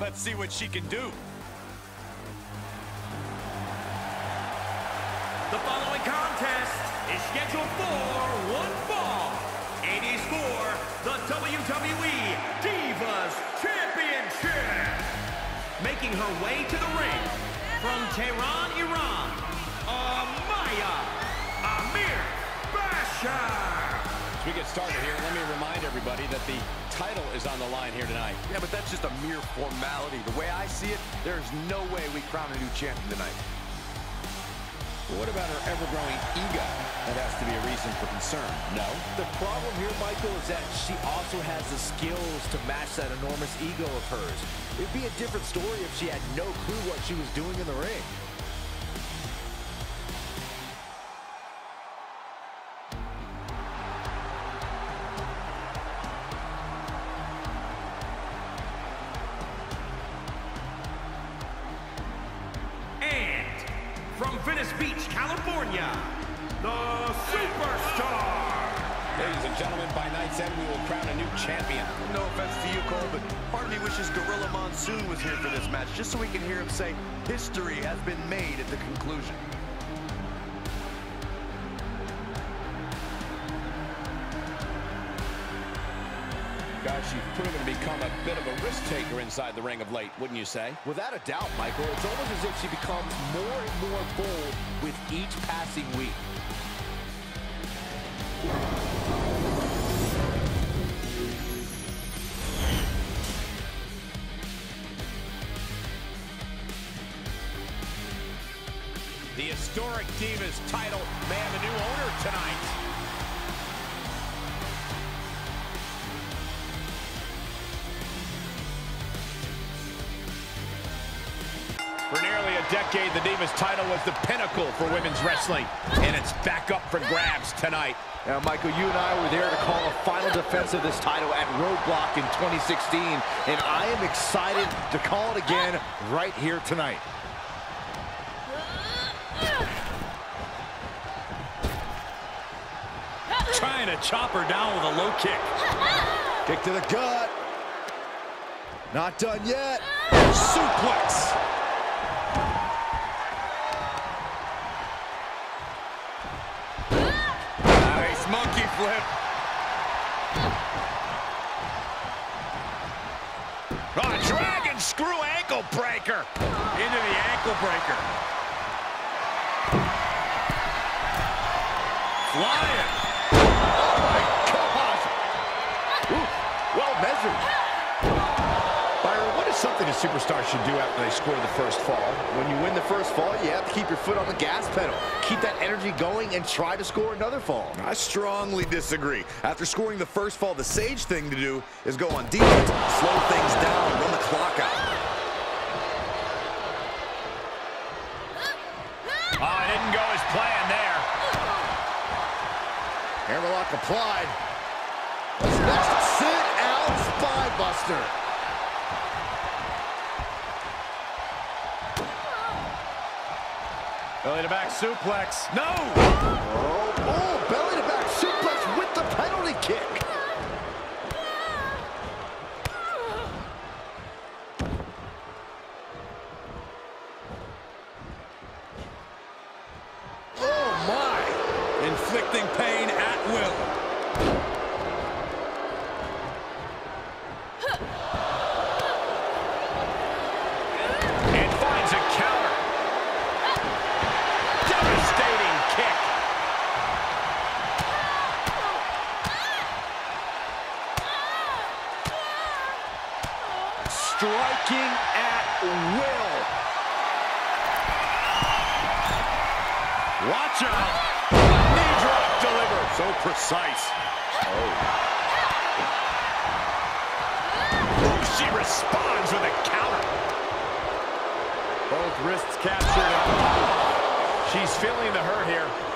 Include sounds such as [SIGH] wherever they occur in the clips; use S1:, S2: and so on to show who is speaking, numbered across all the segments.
S1: Let's see what she can do.
S2: The following contest is scheduled for one fall. It is for the WWE Divas Championship. Making her way to the ring from Tehran, Iran, Amaya Amir Basham.
S1: As we get started here, let me remind everybody that the title is on the line here tonight.
S3: Yeah, but that's just a mere formality. The way I see it, there's no way we crown a new champion tonight.
S1: What about her ever-growing ego? That has to be a reason for concern, no?
S4: The problem here, Michael, is that she also has the skills to match that enormous ego of hers. It'd be a different story if she had no clue what she was doing in the ring.
S3: History has been made at the conclusion.
S1: Guys, she's proven to become a bit of a risk taker inside the ring of late, wouldn't you say?
S4: Without a doubt, Michael, it's almost as if she becomes more and more bold with each passing week.
S1: Historic Divas title may have a new owner tonight. For nearly a decade, the Divas title was the pinnacle for women's wrestling, and it's back up for grabs tonight.
S4: Now, Michael, you and I were there to call a final defense of this title at Roadblock in 2016, and I am excited to call it again right here tonight.
S2: To chop her down with a low kick.
S4: Kick to the gut. Not done yet.
S1: Suplex.
S3: Nice monkey flip.
S1: Oh, dragon screw ankle breaker.
S2: Into the ankle breaker. Flying.
S1: What is something a superstar should do after they score the first fall?
S4: When you win the first fall, you have to keep your foot on the gas pedal. Keep that energy going and try to score another fall.
S3: I strongly disagree. After scoring the first fall, the sage thing to do is go on defense, slow things down, run the clock out.
S1: Oh, it didn't go as planned there.
S4: Hammerlock applied. What's next? Sit out spine
S2: Belly to back suplex. No!
S4: Oh, oh, belly to back suplex with the penalty kick.
S2: Oh, my! Inflicting pain at will.
S1: And finds a counter. Devastating kick.
S4: Striking at will.
S1: Watch out. Knee drop delivered. So precise. Oh. She responds with a counter.
S2: Both wrists captured. She's feeling the hurt here.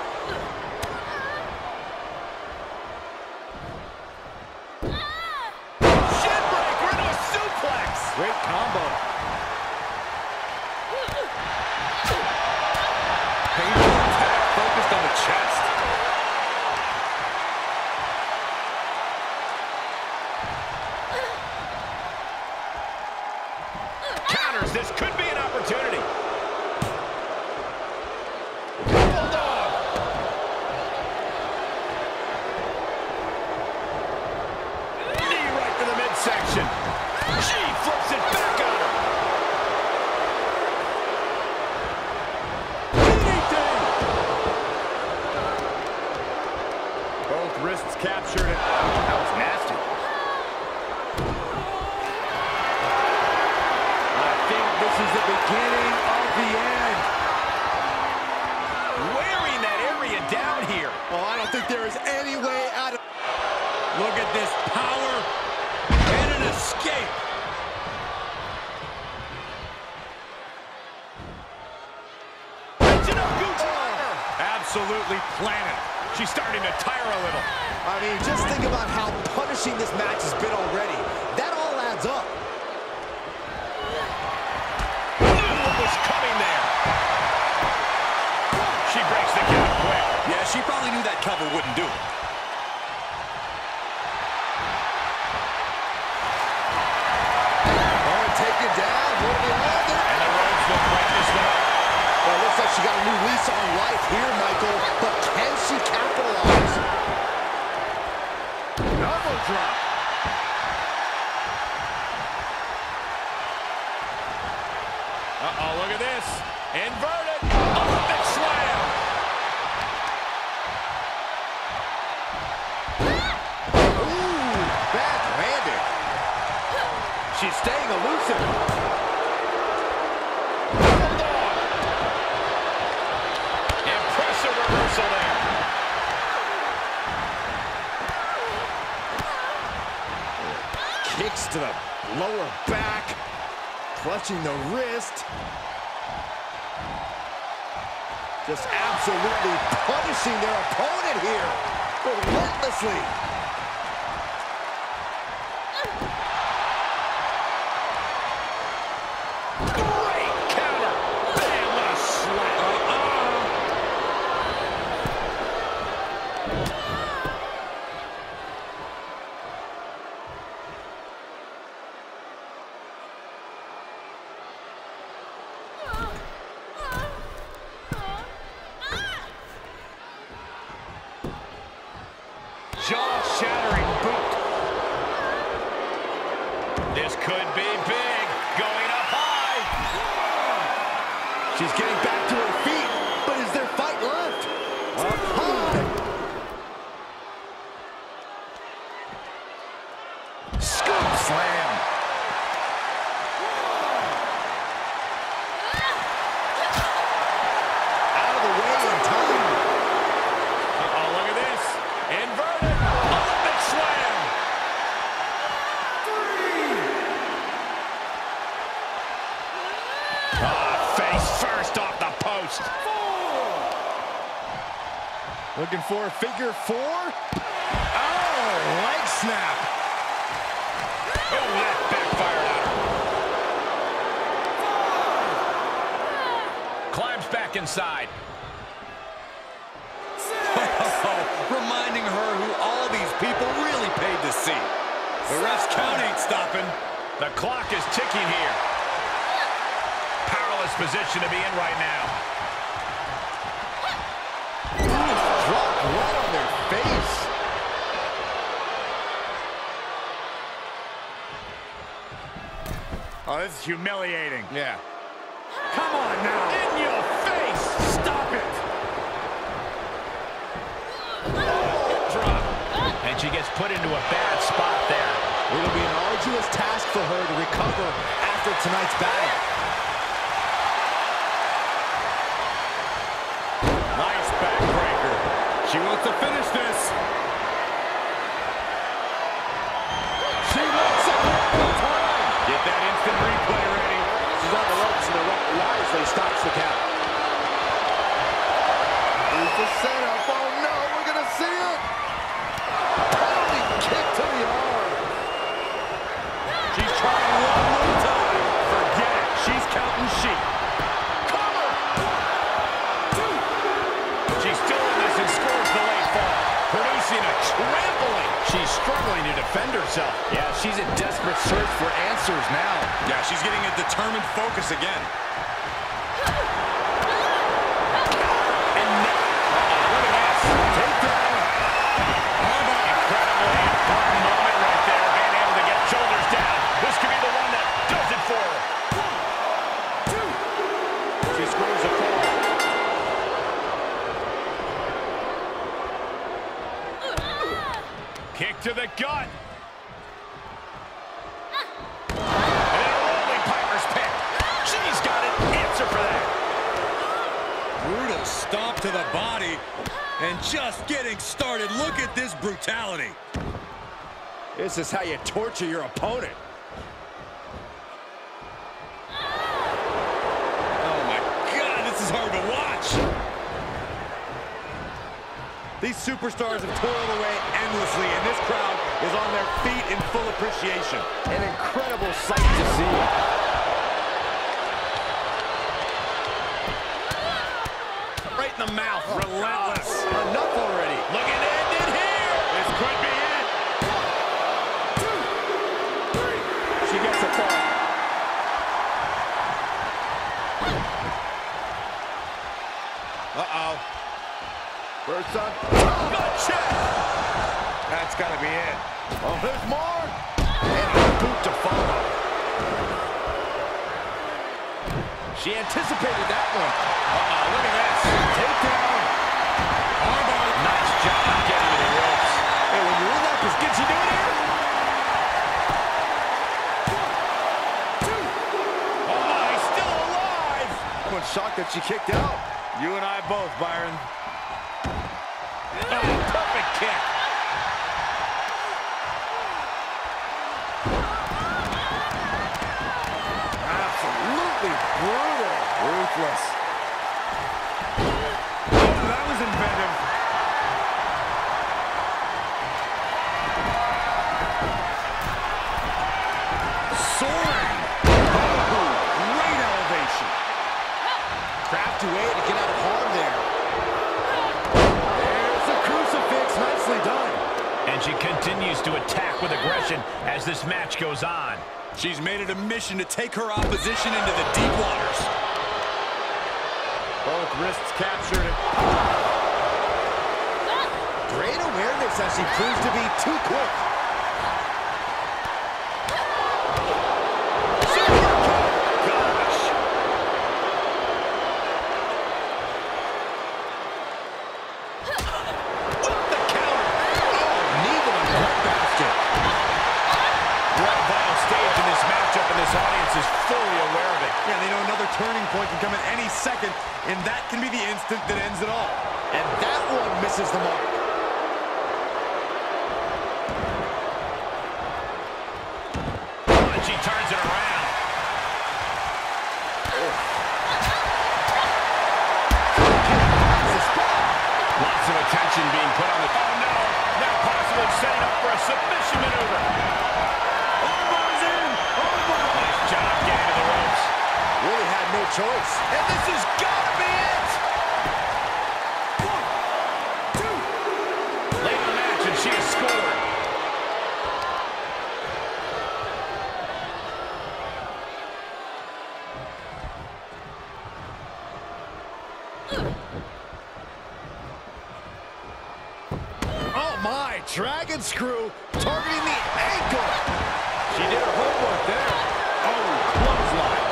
S4: Match has been already. That all adds up.
S1: What was coming there. She breaks the count quick.
S3: Yeah, she probably knew that cover wouldn't do it.
S4: Oh, taken down. What do?
S1: And the ropes will break this one.
S4: Well, it looks like she got a new lease on life here, Michael. But can she capitalize?
S2: Elbow drop.
S4: Clutching the wrist. Just absolutely punishing their opponent here. Relentlessly.
S1: Jaw-shattering boot. This could be big. Going up high.
S4: She's getting back to her feet, but is there fight left? Up high.
S1: Scoop slam.
S4: Out of the way in time.
S1: Uh-oh, look at this. Inverted. Olympic slam. Ah, face first off the post.
S4: Looking for a figure four. Oh, leg snap.
S1: Oh, that backfired on her. Climbs back inside. [LAUGHS]
S3: Reminding her who all these people really paid to see. The ref's count ain't stopping.
S1: The clock is ticking here. Powerless position to be in right now.
S4: Dropped right on their face.
S2: Oh, this is humiliating.
S1: Yeah.
S2: Come on now.
S1: In your face.
S2: Stop it.
S1: Drop. And she gets put into a bad spot there.
S4: It'll be an arduous task for her to recover after tonight's battle.
S2: Nice backbreaker. She wants to finish this.
S4: To the
S1: gut. And a Piper's pit. She's got an answer for that.
S2: Brutal stomp to the body. And just getting started. Look at this brutality.
S4: This is how you torture your opponent.
S2: Oh my God, this is hard to watch. These superstars have toiled away endlessly, and this crowd is on their feet in full appreciation.
S4: An incredible sight to see. Ruthless.
S2: Oh, that was inventive. Soaring. Oh, great elevation.
S4: Crafty way to get out of harm there. There's the crucifix. Nicely done.
S1: And she continues to attack with aggression as this match goes on.
S2: She's made it a mission to take her opposition into the deep waters.
S4: Wrists captured. Great awareness as she proves to be too quick.
S1: Oh, this matchup, and this audience is fully aware it.
S2: Yeah, they know another turning point can come at any second, and that can be the instant that ends it all.
S4: And that one misses the mark.
S1: She turns it around. Lots of attention being put on the... Oh, no. Now possibly setting up for a submission maneuver.
S4: Choice.
S1: And this has got to be it. Late in the match, and she has scored.
S4: Oh my, dragon screw targeting the ankle.
S1: She did her homework there. Oh, clothesline.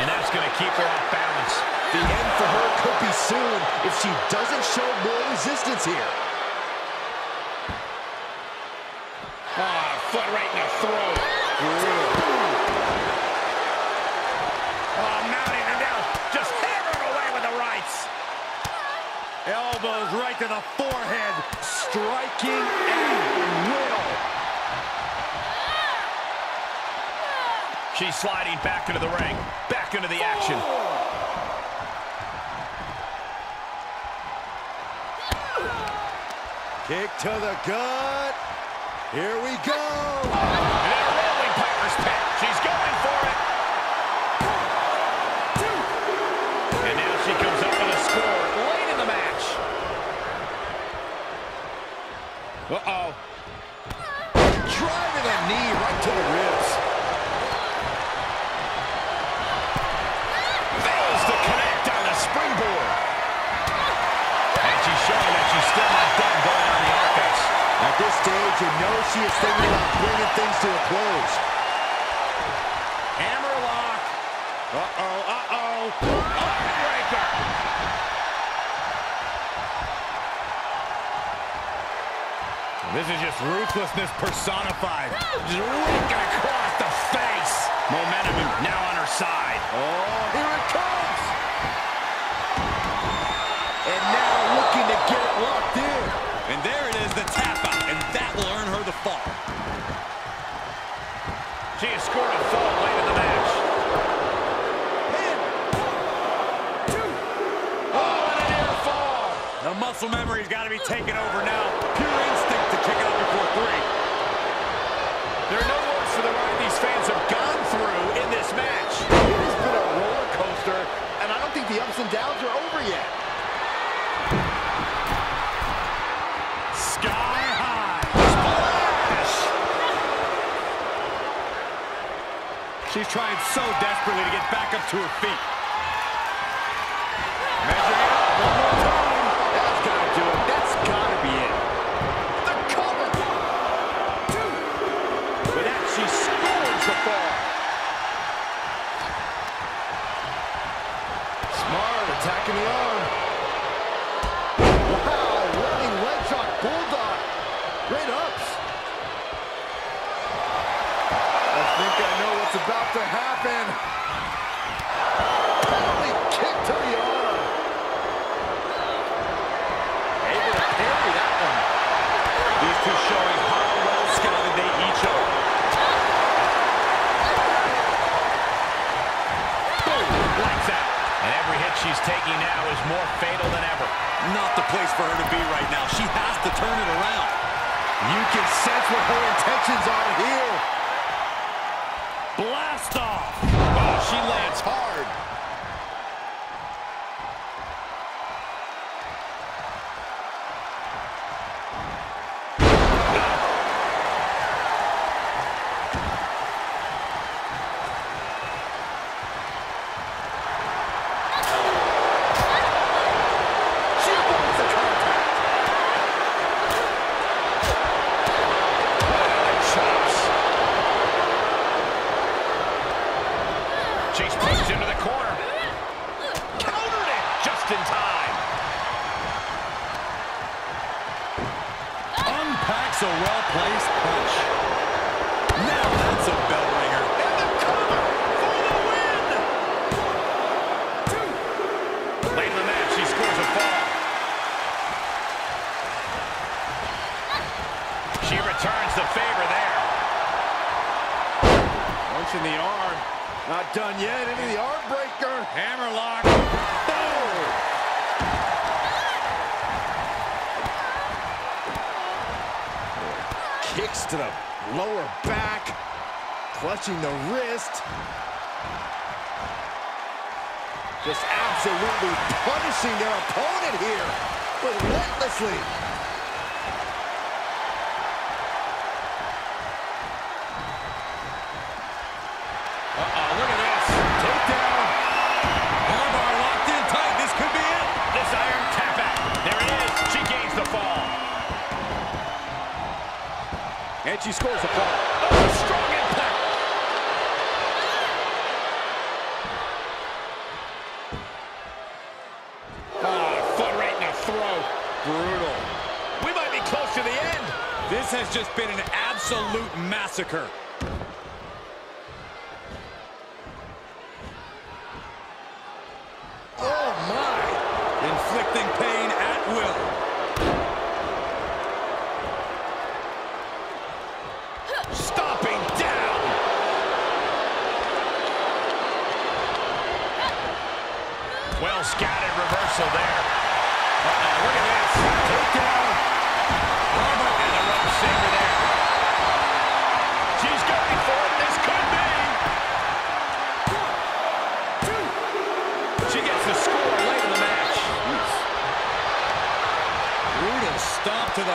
S1: And that's going to keep her off balance.
S4: The end for her could be soon if she doesn't show more resistance here.
S1: Ah, foot right in the throat. Oh, mounting her down. Just hammering away with the rights.
S2: Elbows right to the forehead, striking will.
S1: She's sliding back into the ring. Back into the action.
S4: Kick to the gut. Here we go.
S1: And a rolling Piper's pit. She's going for it. And now she comes up with a score late in the match.
S2: Uh-oh.
S4: Driving a knee right to the ribs.
S1: Fails to connect on the springboard. And she's showing that she's still not done going on the offense.
S4: At stage, you know she is thinking about bringing things to a close.
S2: Hammerlock. Uh-oh, uh-oh. Heartbreaker. This is just ruthlessness personified. Just raking across the face.
S1: Momentum now on her side.
S4: Oh, here it comes. And now looking to get it locked in.
S2: And there it is, the tap out, and that will earn her the fall.
S1: She has scored a fall late in the match. Oh, and a near fall.
S2: The muscle memory's got to be taken over now. Pure instinct to kick it out before three.
S1: There are no words for the ride these fans have gone through in this match.
S4: It has been a roller coaster, and I don't think the ups and downs are over yet.
S2: She's trying so desperately to get back up to her feet.
S1: Is more fatal than ever.
S2: Not the place for her to be right now. She has to turn it around.
S4: You can sense what her intentions are here.
S2: Blast off.
S1: Oh, she lands hard.
S4: Absolutely punishing their opponent here. Relentlessly.
S1: Uh-oh, look at this.
S4: Takedown.
S2: Armbar locked in tight. This could be it.
S1: This iron tap out. There it is. She the
S4: scores a fall.
S1: Oh, strong impact. Oh, foot right in the throat.
S2: Brutal.
S1: We might be close to the end.
S2: This has just been an absolute massacre.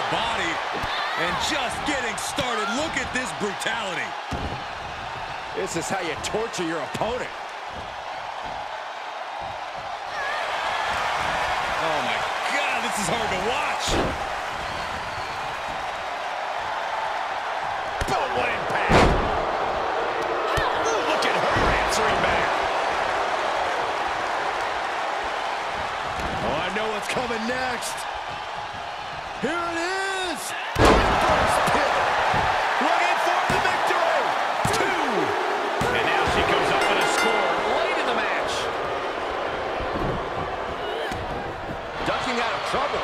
S1: The
S2: body. And just getting started. Look at this brutality.
S4: This is how you torture your opponent.
S2: Oh, my God, this is hard to watch.
S4: Ducking out of trouble.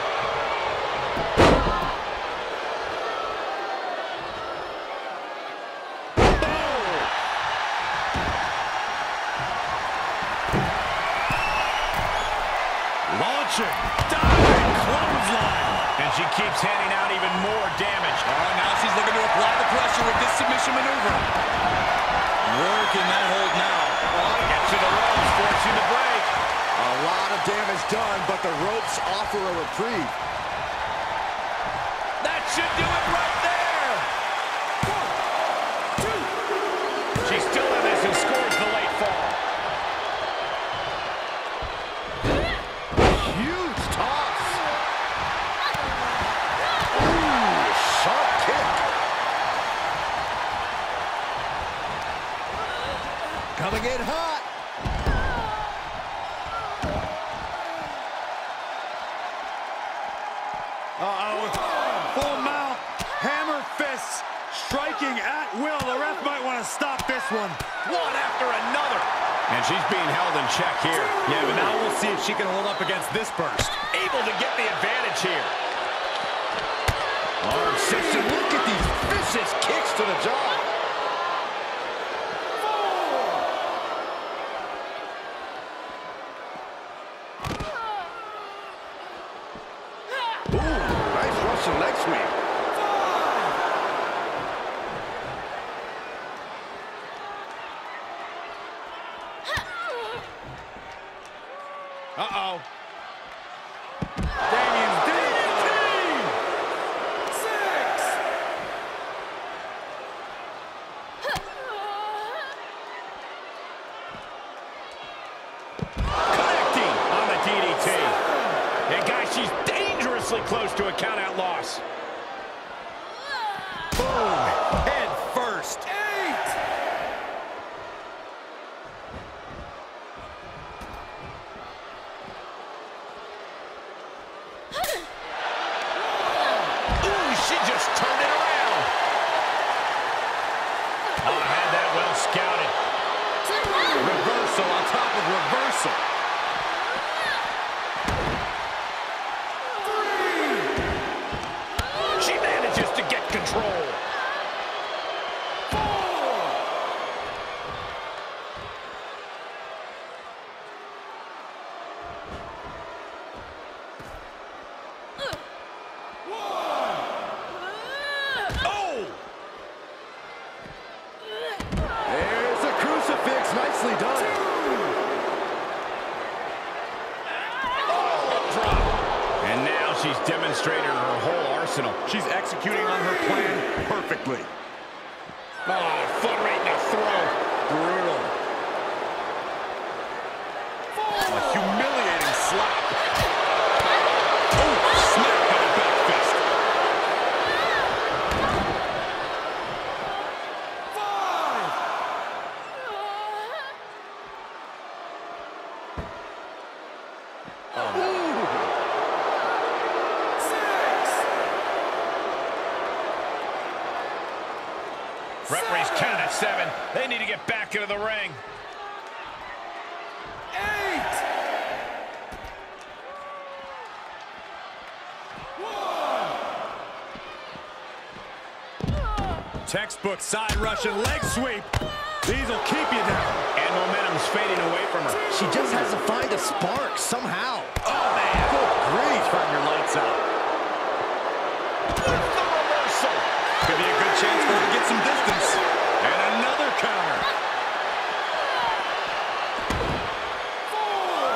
S2: Launching. Diving clothesline.
S1: And she keeps handing out even more damage.
S2: Oh, now she's looking to apply the pressure with this submission maneuver. Working that hold now.
S1: Gets to the ropes, forcing the break.
S4: A lot of damage done, but the ropes offer a reprieve.
S1: That should do it right there. She's still in this and scores the late fall.
S4: Huge toss. Ooh, sharp kick. Coming in hot.
S2: Uh-oh. Full mount. Hammer fists. Striking at will. The ref might want to stop this one.
S1: One after another. And she's being held in check here.
S2: Yeah, but now we'll see if she can hold up against this burst.
S1: Able to get the advantage here.
S4: Arm system. Look at these vicious kicks to the jaw. Ooh, nice Russian leg sweep.
S2: Uh-oh. Damien's DDT! Six!
S1: Connecting on the DDT. And guys, she's dangerously close to a count-out loss.
S2: Boom! Head first. Eight!
S1: Ooh, she just turned it around. Oh, had that well scouted.
S2: Reversal on top of reversal.
S1: She manages to get control. Oh!
S4: There's a crucifix. Nicely done.
S1: Drop. And now she's demonstrated her whole arsenal.
S2: She's executing on her plan perfectly.
S1: Oh, foot right in the throat.
S4: Brutal.
S2: A humiliating slap. Oh, smack by the back fist. Five.
S1: Referee's count at seven. They need to get back into the ring.
S2: Eight. Textbook side Russian leg sweep. These will keep you down.
S1: And momentum's fading away from her.
S4: She just has to find a spark somehow.
S1: Oh, man.
S4: Good grief.
S2: Turn your lights out.
S1: The reversal.
S2: Could be a good chance for her to get some distance. And another counter. Four.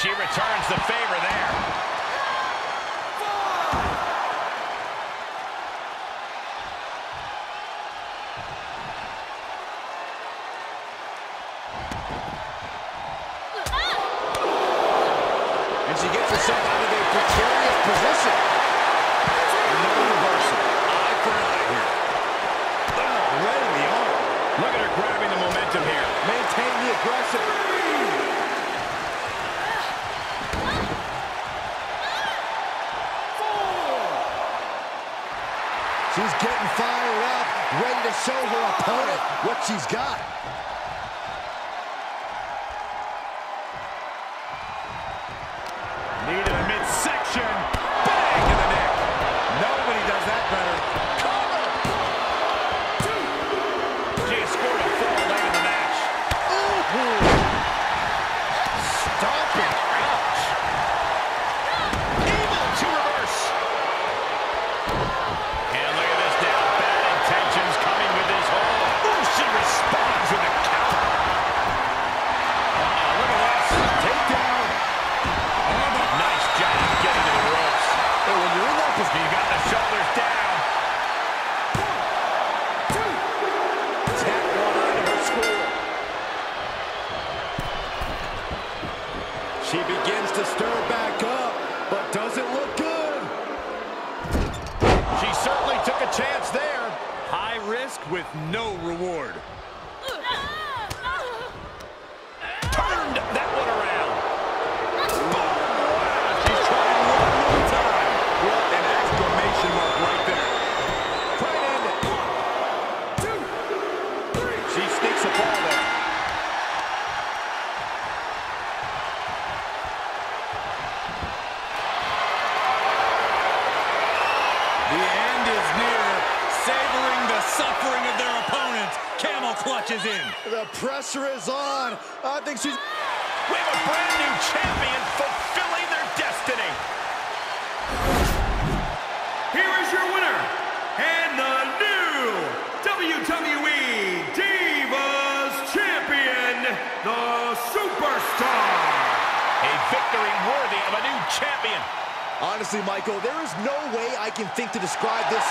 S1: She returns the favor
S4: to describe this